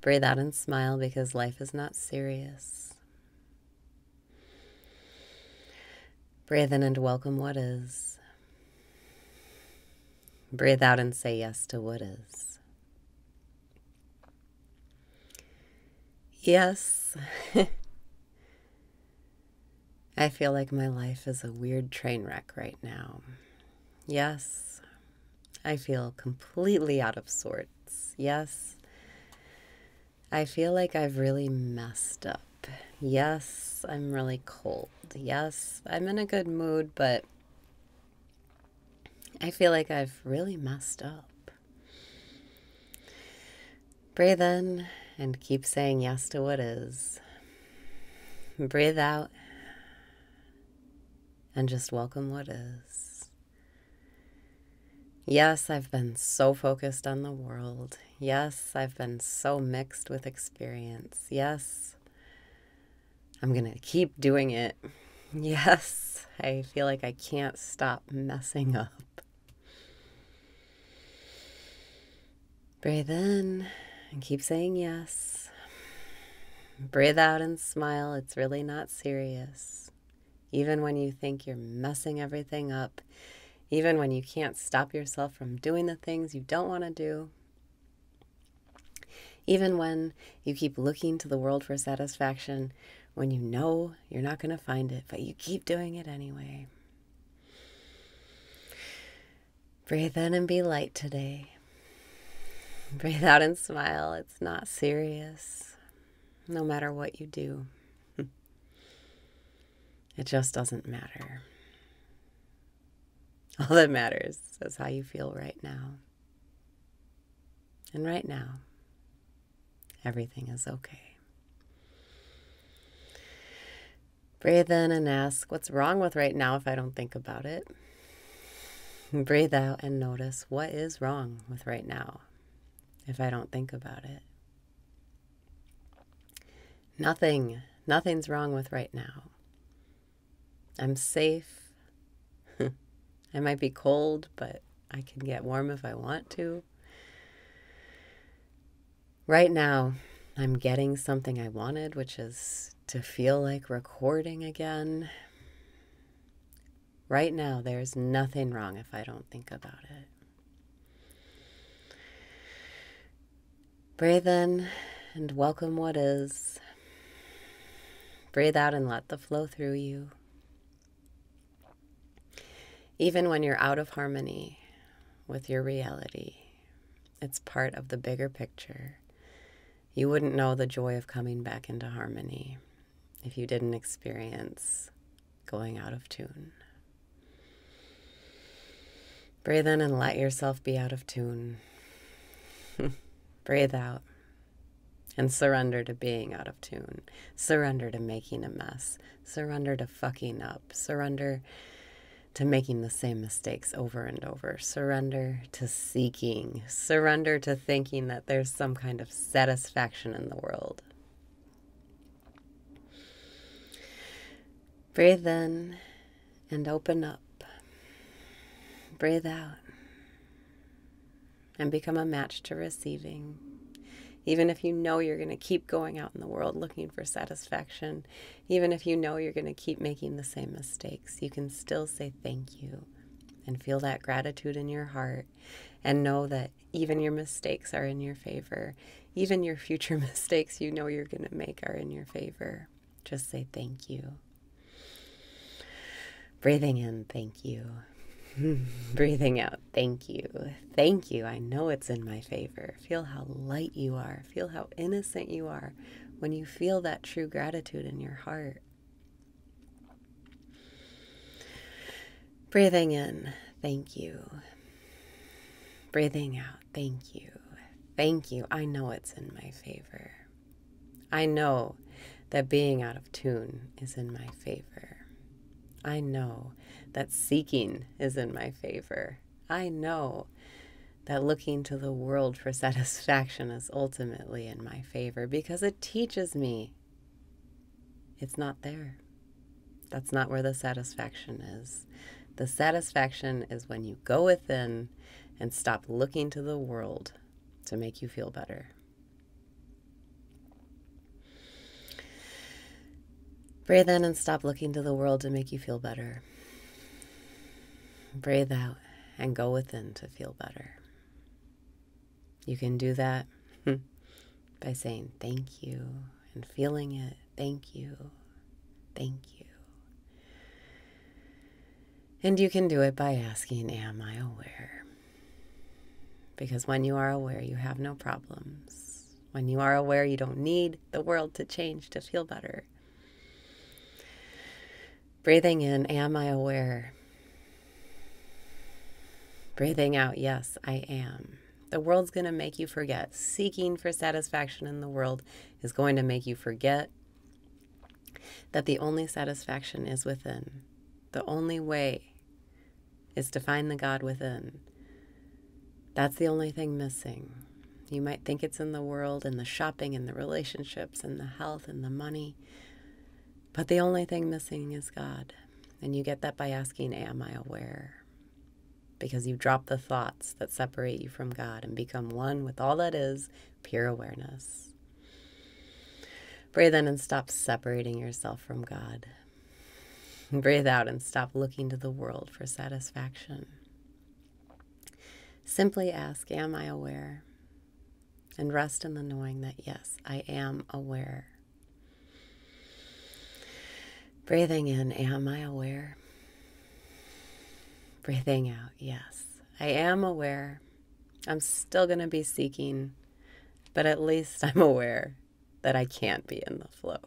Breathe out and smile because life is not serious. Breathe in and welcome what is. Breathe out and say yes to what is. Yes. I feel like my life is a weird train wreck right now. Yes. I feel completely out of sorts. Yes. I feel like I've really messed up. Yes, I'm really cold. Yes, I'm in a good mood, but I feel like I've really messed up. Breathe in and keep saying yes to what is. Breathe out and just welcome what is. Yes, I've been so focused on the world. Yes, I've been so mixed with experience. Yes, I'm going to keep doing it. Yes, I feel like I can't stop messing up. Breathe in and keep saying yes. Breathe out and smile. It's really not serious. Even when you think you're messing everything up, even when you can't stop yourself from doing the things you don't want to do, even when you keep looking to the world for satisfaction when you know you're not going to find it, but you keep doing it anyway. Breathe in and be light today. Breathe out and smile. It's not serious, no matter what you do. It just doesn't matter. All that matters is how you feel right now. And right now, everything is okay. Breathe in and ask, What's wrong with right now if I don't think about it? Breathe out and notice what is wrong with right now if I don't think about it. Nothing, nothing's wrong with right now. I'm safe. I might be cold, but I can get warm if I want to. Right now, I'm getting something I wanted, which is to feel like recording again. Right now, there's nothing wrong if I don't think about it. Breathe in and welcome what is. Breathe out and let the flow through you. Even when you're out of harmony with your reality, it's part of the bigger picture. You wouldn't know the joy of coming back into harmony if you didn't experience going out of tune. Breathe in and let yourself be out of tune. Breathe out and surrender to being out of tune. Surrender to making a mess. Surrender to fucking up. Surrender to making the same mistakes over and over. Surrender to seeking. Surrender to thinking that there's some kind of satisfaction in the world. Breathe in and open up. Breathe out and become a match to receiving. Even if you know you're going to keep going out in the world looking for satisfaction, even if you know you're going to keep making the same mistakes, you can still say thank you and feel that gratitude in your heart and know that even your mistakes are in your favor. Even your future mistakes you know you're going to make are in your favor. Just say thank you. Breathing in, thank you. Breathing out. Thank you. Thank you. I know it's in my favor. Feel how light you are. Feel how innocent you are when you feel that true gratitude in your heart. Breathing in. Thank you. Breathing out. Thank you. Thank you. I know it's in my favor. I know that being out of tune is in my favor. I know that seeking is in my favor. I know that looking to the world for satisfaction is ultimately in my favor because it teaches me it's not there. That's not where the satisfaction is. The satisfaction is when you go within and stop looking to the world to make you feel better. Breathe in and stop looking to the world to make you feel better. Breathe out and go within to feel better. You can do that by saying thank you and feeling it. Thank you. Thank you. And you can do it by asking, Am I aware? Because when you are aware, you have no problems. When you are aware, you don't need the world to change to feel better. Breathing in, Am I aware? Breathing out, Yes, I am. The world's going to make you forget. Seeking for satisfaction in the world is going to make you forget that the only satisfaction is within. The only way is to find the God within. That's the only thing missing. You might think it's in the world, in the shopping, in the relationships, in the health, in the money. But the only thing missing is God. And you get that by asking, Am I aware? because you drop the thoughts that separate you from God and become one with all that is pure awareness. Breathe in and stop separating yourself from God. Breathe out and stop looking to the world for satisfaction. Simply ask, Am I aware? And rest in the knowing that, yes, I am aware. Breathing in, Am I aware? Breathing out, yes. I am aware. I'm still going to be seeking, but at least I'm aware that I can't be in the flow.